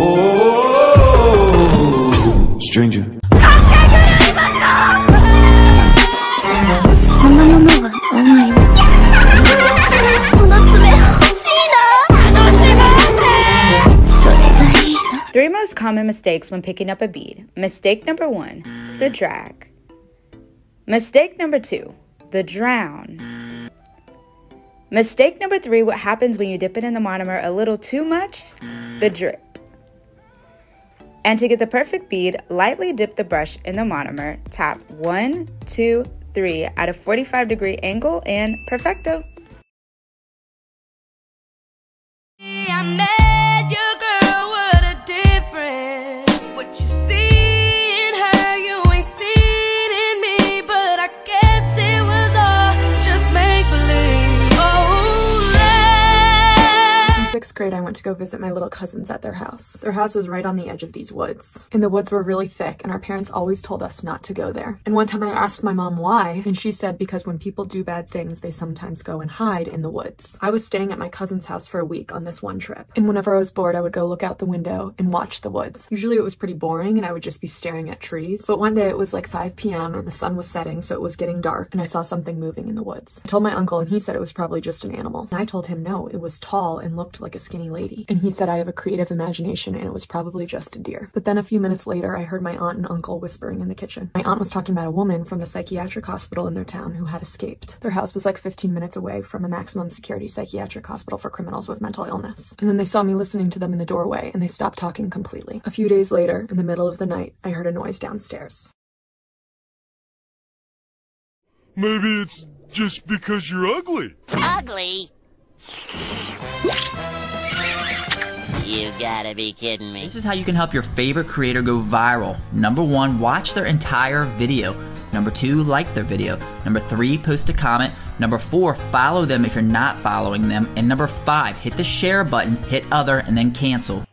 Oh. Stranger. Three most common mistakes when picking up a bead. Mistake number one, the drag. Mistake number two, the drown. Mistake number three, what happens when you dip it in the monomer a little too much? The drip. And to get the perfect bead, lightly dip the brush in the monomer, tap one, two, three at a 45 degree angle, and perfecto. Grade, I went to go visit my little cousins at their house. Their house was right on the edge of these woods. And the woods were really thick, and our parents always told us not to go there. And one time I asked my mom why, and she said because when people do bad things, they sometimes go and hide in the woods. I was staying at my cousin's house for a week on this one trip. And whenever I was bored, I would go look out the window and watch the woods. Usually it was pretty boring, and I would just be staring at trees. But one day it was like 5 p.m., and the sun was setting, so it was getting dark, and I saw something moving in the woods. I told my uncle, and he said it was probably just an animal. And I told him no, it was tall and looked like a skinny lady. And he said I have a creative imagination and it was probably just a deer. But then a few minutes later, I heard my aunt and uncle whispering in the kitchen. My aunt was talking about a woman from the psychiatric hospital in their town who had escaped. Their house was like 15 minutes away from a maximum security psychiatric hospital for criminals with mental illness. And then they saw me listening to them in the doorway and they stopped talking completely. A few days later, in the middle of the night, I heard a noise downstairs. Maybe it's just because you're ugly. Ugly? You gotta be kidding me. This is how you can help your favorite creator go viral. Number one, watch their entire video. Number two, like their video. Number three, post a comment. Number four, follow them if you're not following them. And number five, hit the share button, hit other, and then cancel.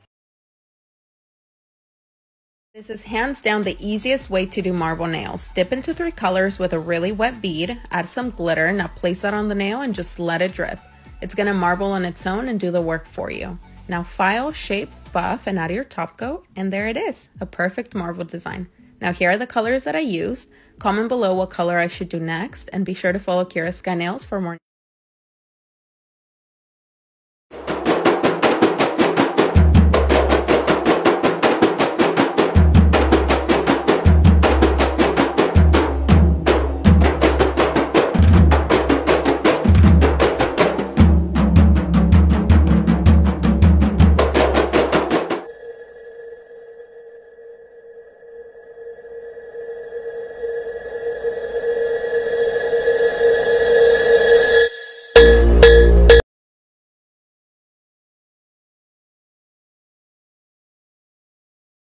This is hands down the easiest way to do marble nails. Dip into three colors with a really wet bead, add some glitter, now place that on the nail and just let it drip. It's gonna marble on its own and do the work for you. Now file, shape, buff, and add your top coat, and there it is, a perfect marble design. Now here are the colors that I used. Comment below what color I should do next, and be sure to follow Kira Sky Nails for more